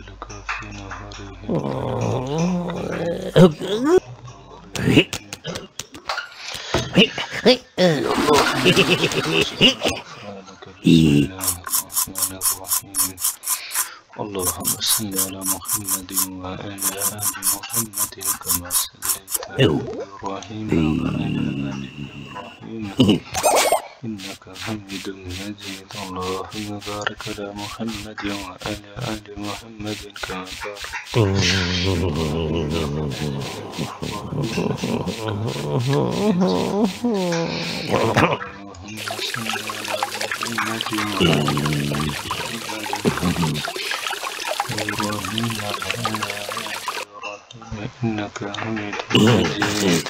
لك في نهاره سبحانك بسم الله الرحمن الرحيم اللهم صل على محمد وعلى آل محمد كما صليت على إبراهيم وعلى آل إبراهيم إنك حميد مجيد اللهم بارك على محمد وعلى آل محمد كما باركت اللهم صل على محمد وعلى آل إبراهيم إنك حميد مجيد